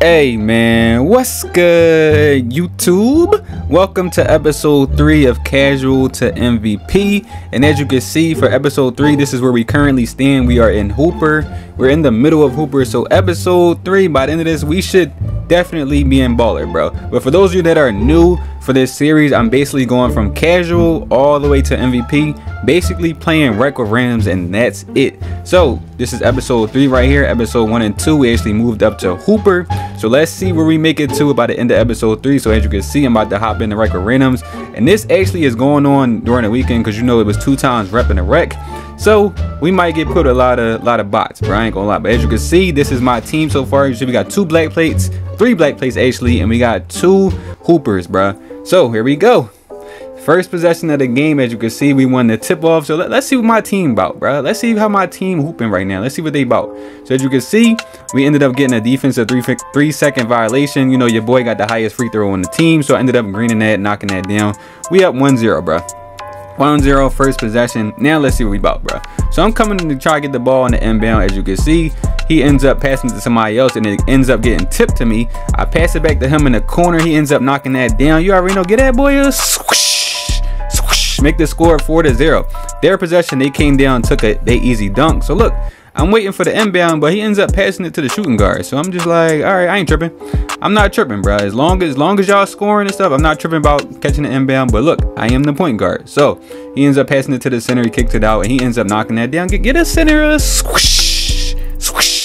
Hey man, what's good YouTube? Welcome to episode 3 of Casual to MVP. And as you can see for episode 3, this is where we currently stand. We are in Hooper. We're in the middle of Hooper. So episode 3, by the end of this, we should definitely be in baller, bro. But for those of you that are new for this series, I'm basically going from casual all the way to MVP, basically playing rec with randoms, and that's it. So this is episode three right here. Episode one and two, we actually moved up to Hooper. So let's see where we make it to by the end of episode three. So as you can see, I'm about to hop in the rec with randoms, and this actually is going on during the weekend because you know it was two times repping the rec. So we might get put a lot of lot of bots, bro. I ain't gonna lie. But as you can see, this is my team so far. You see, we got two black plates, three black plates actually, and we got two hoopers, bro. So here we go. First possession of the game, as you can see, we won the tip off. So let, us see what my team about, bro. Let's see how my team hooping right now. Let's see what they about. So as you can see, we ended up getting a defensive three three second violation. You know, your boy got the highest free throw on the team, so I ended up greening that, knocking that down. We up 1-0, bro. 1-0 first possession. Now let's see what we about, bro. So I'm coming to try to get the ball in the inbound. As you can see, he ends up passing to somebody else and it ends up getting tipped to me. I pass it back to him in the corner. He ends up knocking that down. You already know. Get that boy a squish, squish. Make the score 4 to 0. Their possession, they came down, took a they easy dunk. So look, I'm waiting for the inbound, but he ends up passing it to the shooting guard. So I'm just like, all right, I ain't tripping. I'm not tripping, bro. As long as, as long as y'all scoring and stuff, I'm not tripping about catching the inbound. But look, I am the point guard. So he ends up passing it to the center. He kicks it out, and he ends up knocking that down. Get, get a center, a squish.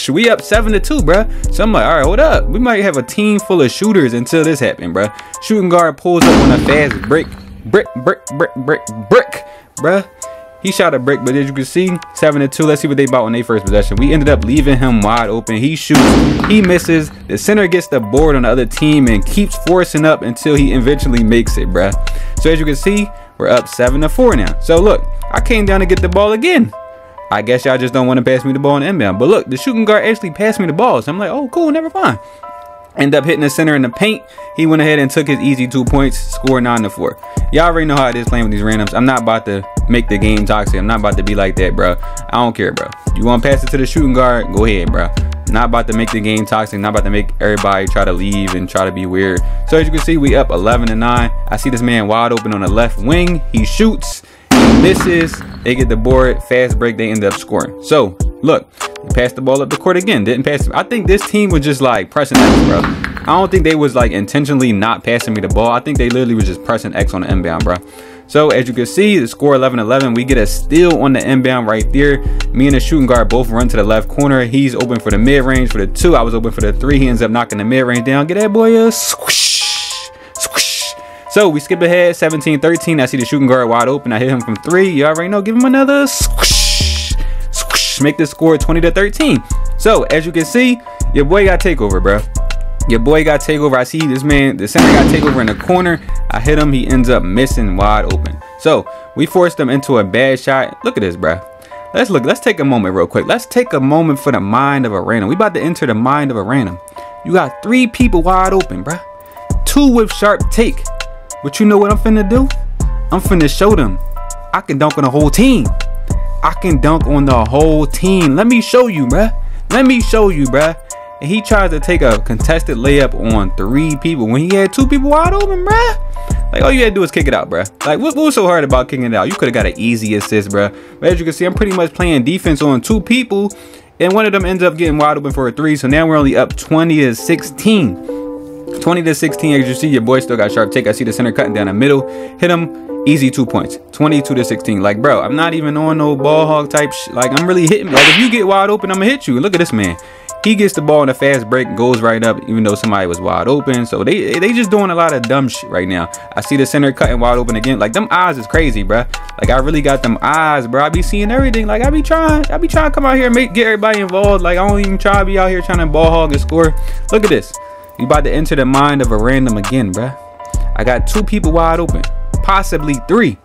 We up seven to two, bro. So I'm like, all right, hold up? We might have a team full of shooters until this happened, bro. Shooting guard pulls up on a fast break, brick, brick, brick, brick, brick, bruh. He shot a brick, but as you can see, 7 to 2. Let's see what they bought on their first possession. We ended up leaving him wide open. He shoots, he misses. The center gets the board on the other team and keeps forcing up until he eventually makes it, bruh. So as you can see, we're up 7 to 4 now. So look, I came down to get the ball again. I guess y'all just don't want to pass me the ball in inbound. But look, the shooting guard actually passed me the ball. So I'm like, oh, cool, never mind. End up hitting the center in the paint. He went ahead and took his easy two points, score nine to four. Y'all already know how it is playing with these randoms. I'm not about to make the game toxic. I'm not about to be like that, bro. I don't care, bro. You want to pass it to the shooting guard? Go ahead, bro. Not about to make the game toxic. Not about to make everybody try to leave and try to be weird. So as you can see, we up 11 to 9. I see this man wide open on the left wing. He shoots. He misses. They get the board. Fast break. They end up scoring. So look, passed the ball up the court again. Didn't pass. I think this team was just like pressing X, bro. I don't think they was like intentionally not passing me the ball. I think they literally was just pressing X on the inbound, bro. So as you can see, the score 11-11. We get a steal on the inbound right there. Me and the shooting guard both run to the left corner. He's open for the mid-range for the two. I was open for the three. He ends up knocking the mid-range down. Get that boy a squish, squish. So we skip ahead, 17-13. I see the shooting guard wide open. I hit him from three. You already know. Give him another squish, Make the score 20 to 13. So as you can see, your boy got takeover, bro. Your boy got takeover. I see this man, the center got takeover in the corner. I hit him. He ends up missing wide open. So we forced him into a bad shot. Look at this, bro. Let's look. Let's take a moment real quick. Let's take a moment for the mind of a random. We about to enter the mind of a random. You got three people wide open, bro. Two with sharp take. But you know what I'm finna do? I'm finna show them. I can dunk on a whole team. I can dunk on the whole team. Let me show you, bruh. Let me show you, bruh and he tries to take a contested layup on three people when he had two people wide open, bruh. Like all you had to do is kick it out, bruh. Like what, what was so hard about kicking it out? You could have got an easy assist, bruh. But as you can see, I'm pretty much playing defense on two people, and one of them ends up getting wide open for a three. So now we're only up 20 to 16. 20 to 16, as you see, your boy still got sharp take. I see the center cutting down the middle. Hit him, easy two points. 22 to 16. Like, bro, I'm not even on no ball hog type Like, I'm really hitting. Like, if you get wide open, I'm gonna hit you. Look at this man. He gets the ball in a fast break, goes right up, even though somebody was wide open. So they they just doing a lot of dumb shit right now. I see the center cutting wide open again. Like them eyes is crazy, bro. Like I really got them eyes, bro. I be seeing everything. Like I be trying, I be trying to come out here and make get everybody involved. Like I don't even try to be out here trying to ball hog and score. Look at this. You about to enter the mind of a random again, bro. I got two people wide open, possibly three.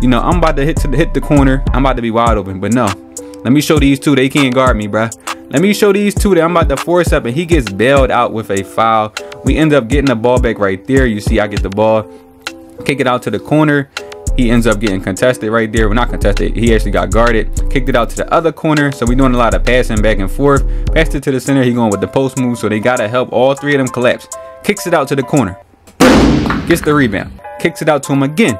You know, I'm about to hit to the, hit the corner. I'm about to be wide open, but no. Let me show these two. They can't guard me, bruh. Let me show these two that I'm about to force up and he gets bailed out with a foul. We end up getting the ball back right there. You see I get the ball, kick it out to the corner. He ends up getting contested right there. Well, not contested. He actually got guarded. Kicked it out to the other corner. So we doing a lot of passing back and forth. Passed it to the center. He going with the post move. So they got to help all three of them collapse. Kicks it out to the corner. Gets the rebound. Kicks it out to him again.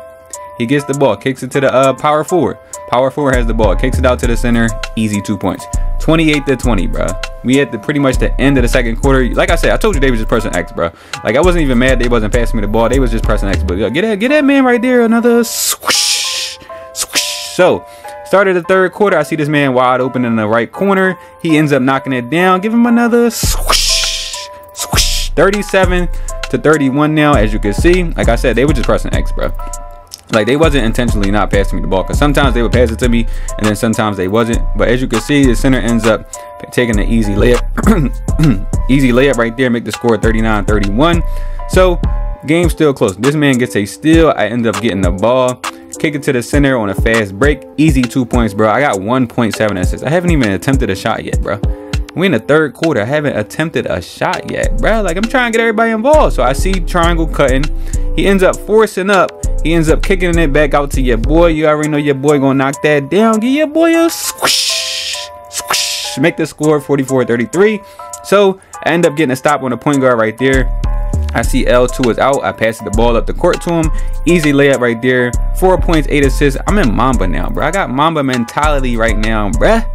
He gets the ball. Kicks it to the uh, power forward. Power forward has the ball. Kicks it out to the center. Easy two points. 28 to 20, bro. We at the pretty much the end of the second quarter. Like I said, I told you they was just pressing X, bro. Like I wasn't even mad they wasn't passing me the ball. They was just pressing X. But get that, get that man right there. Another swoosh, swoosh. So Start of the third quarter, I see this man wide open in the right corner. He ends up knocking it down. Give him another swoosh, swoosh. 37 to 31 now, as you can see. Like I said, they were just pressing X, bro. Like they wasn't intentionally not passing me the ball because sometimes they would pass it to me and then sometimes they wasn't. But as you can see, the center ends up taking an easy layup. easy layup right there, make the score 39-31. So game still close. This man gets a steal. I end up getting the ball. Kick it to the center on a fast break. Easy two points, bro. I got 1.7 assists. I haven't even attempted a shot yet, bro. We in the third quarter. I haven't attempted a shot yet, bro. Like I'm trying to get everybody involved. So I see triangle cutting. He ends up forcing up. He ends up kicking it back out to your boy. You already know your boy gonna knock that down. Give your boy a squish, Make the score 44-33. So I end up getting a stop on the point guard right there. I see L2 is out. I pass the ball up the court to him. Easy layup right there. Four points, eight assists. I'm in Mamba now, bro. I got Mamba mentality right now, bruh.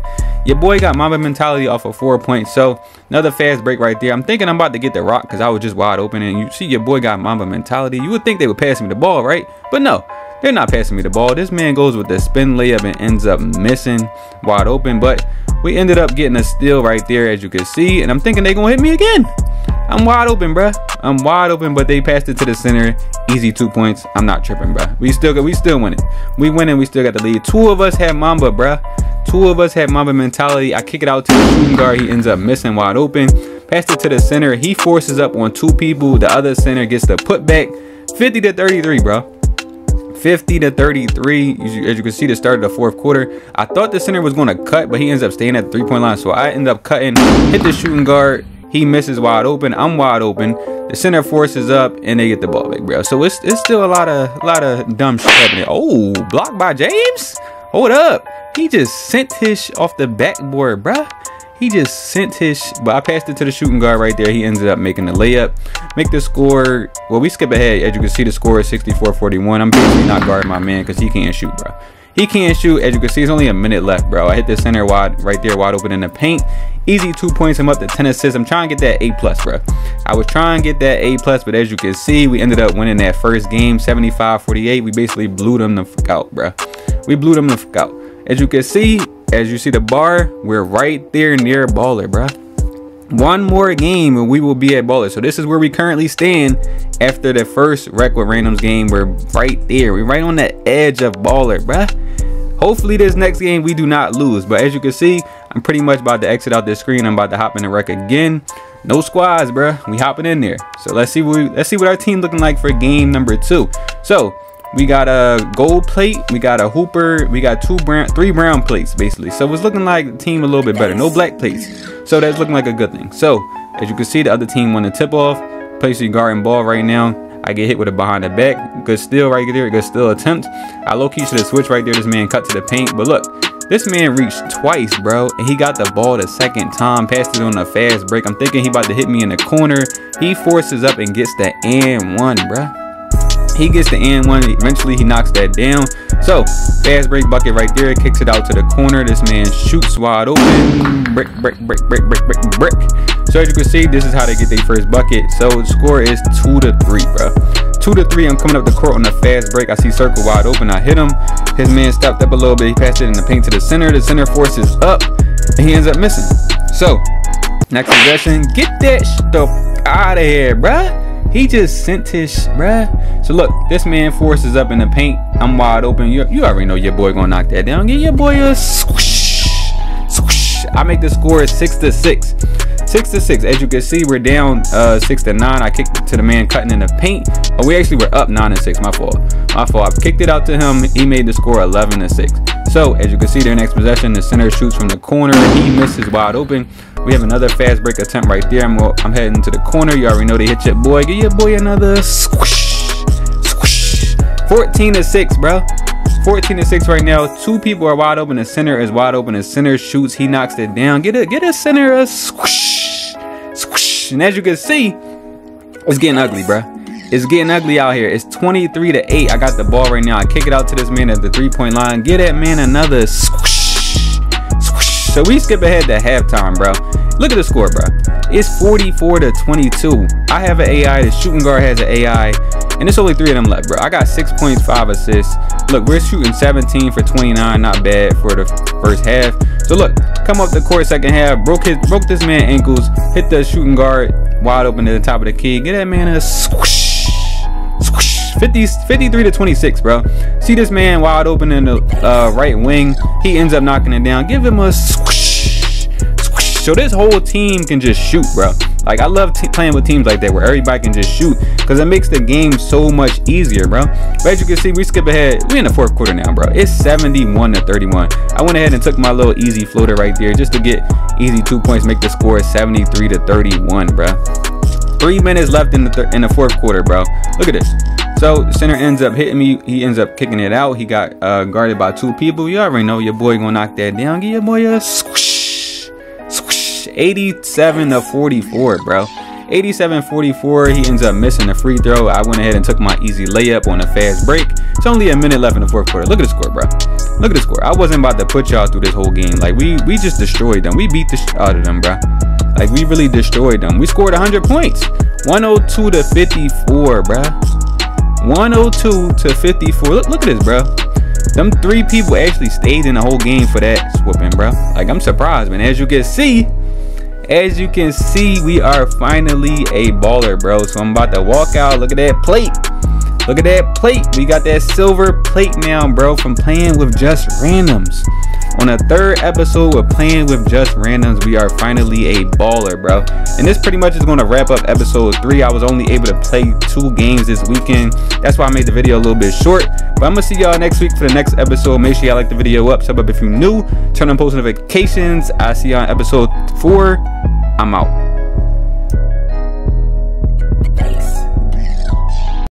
Your boy got Mamba mentality off of four points. So another fast break right there. I'm thinking I'm about to get the rock because I was just wide open. And you see your boy got Mamba mentality. You would think they would pass me the ball, right? But no, they're not passing me the ball. This man goes with the spin layup and ends up missing wide open. But we ended up getting a steal right there, as you can see. And I'm thinking they're going to hit me again. I'm wide open, bruh. I'm wide open, but they passed it to the center. Easy two points. I'm not tripping, bruh. We still got, we still winning. We winning. We still got the lead. Two of us had Mamba, bruh. Two of us had Mamba mentality. I kick it out to the shooting guard. He ends up missing wide open. Passed it to the center. He forces up on two people. The other center gets the putback. 50 to 33, bro. 50 to 33 as you can see the start of the fourth quarter i thought the center was going to cut but he ends up staying at the three-point line so i end up cutting hit the shooting guard he misses wide open. I'm wide open. The center forces up and they get the ball back, bro. So it's it's still a lot of a lot of dumb shit happening. Oh, blocked by James. Hold up. He just sent his off the backboard, bro. He just sent his, but I passed it to the shooting guard right there. He ended up making the layup. Make the score, well, we skip ahead. As you can see, the score is 64-41. I'm basically not guarding my man because he can't shoot, bro. He can't shoot. As you can see, it's only a minute left, bro. I hit the center wide right there, wide open in the paint. Easy two points. I'm up to 10 assists. I'm trying to get that A plus, bro. I was trying to get that A plus, but as you can see, we ended up winning that first game, 75-48. We basically blew them the fuck out, bro. We blew them the fuck out. As you can see, as you see the bar, we're right there near baller, bro one more game and we will be at baller. So this is where we currently stand after the first rec with randoms game. We're right there. We're right on the edge of baller bruh. Hopefully this next game we do not lose. But as you can see i'm pretty much about to exit out this screen. I'm about to hop in the rec again. No squads bruh. We hopping in there. So let's see what we, let's see what our team looking like for game number two. So we got a gold plate we got a hooper we got two brown three brown plates basically. So it's looking like the team a little bit better. No black plates. So that's looking like a good thing. So as you can see the other team won the tip off. Place your guard and ball right now. I get hit with a behind the back. Good steal right there good steal attempt. I low-key should have switched right there. This man cut to the paint. But look this man reached twice, bro, and he got the ball the second time, passed it on a fast break. I'm thinking he about to hit me in the corner. He forces up and gets the and one, bro. He gets the end one. Eventually, he knocks that down. So, fast break bucket right there. Kicks it out to the corner. This man shoots wide open. Brick, brick, brick, brick, brick, brick, brick. So, as you can see, this is how they get their first bucket. So, the score is 2 to 3, bro. 2 to 3. I'm coming up the court on a fast break. I see circle wide open. I hit him. His man stepped up a little bit. He passed it in the paint to the center. The center forces up. And he ends up missing. So, next possession. Get that stuff out of here, bruh. He just sent his bruh. So look, this man forces up in the paint. I'm wide open. You, you already know your boy gonna knock that down. Get your boy a squish, squish. I make the score six to six. Six to six. As you can see, we're down uh, six to nine. I kicked it to the man cutting in the paint. Oh, we actually were up nine to six. My fault. My fault. I kicked it out to him. He made the score 11 to six. So as you can see, their next possession, the center shoots from the corner. He misses wide open. We have another fast break attempt right there. I'm, I'm heading to the corner. You already know they hit your boy. Give your boy another squish, squish. 14 to 6, bro. 14 to 6 right now. Two people are wide open. The center is wide open. The center shoots. He knocks it down. Get a get a center a squish. Squish. And as you can see, it's getting ugly, bro. It's getting ugly out here. It's 23 to 8. I got the ball right now. I kick it out to this man at the three-point line. Get that man another squish. Squish. So we skip ahead to halftime, bro. Look at the score, bro. It's 44 to 22. I have an AI. The shooting guard has an AI. And it's only three of them left, bro. I got 6.5 assists. Look, we're shooting 17 for 29. Not bad for the first half. So look, come up the court second half. Broke his broke this man ankles. Hit the shooting guard wide open to the top of the key. Get that man a squish. Squish. 50, 53 to 26, bro. See this man wide open in the uh, right wing. He ends up knocking it down. Give him a squish. So this whole team can just shoot, bro. Like I love playing with teams like that where everybody can just shoot because it makes the game so much easier, bro. But as you can see, we skip ahead. We in the fourth quarter now, bro. It's 71 to 31. I went ahead and took my little easy floater right there just to get easy two points, make the score 73 to 31, bro. Three minutes left in the in the fourth quarter, bro. Look at this. So center ends up hitting me. He ends up kicking it out. He got uh, guarded by two people. You already know your boy gonna knock that down. Give your boy a squish. 87 to 44, bro. 87 44 he ends up missing the free throw. I went ahead and took my easy layup on a fast break. It's only a minute left in the fourth quarter. Look at the score bro. Look at the score. I wasn't about to put y'all through this whole game. Like we we just destroyed them. We beat the sh out of them bro. Like we really destroyed them. We scored 100 points. 102 to 54 bro. 102 to 54 look, look at this bro. Them three people actually stayed in the whole game for that swooping bro. Like i'm surprised man. As you can see as you can see we are finally a baller bro. So i'm about to walk out. Look at that plate. Look at that plate. We got that silver plate now bro from playing with just randoms on a third episode of playing with just randoms we are finally a baller bro. And this pretty much is going to wrap up episode three. I was only able to play two games this weekend. That's why i made the video a little bit short. But i'm gonna see y'all next week for the next episode. Make sure y'all like the video up. Sub up if you're new. Turn on post notifications. I see y'all on episode four. I'm out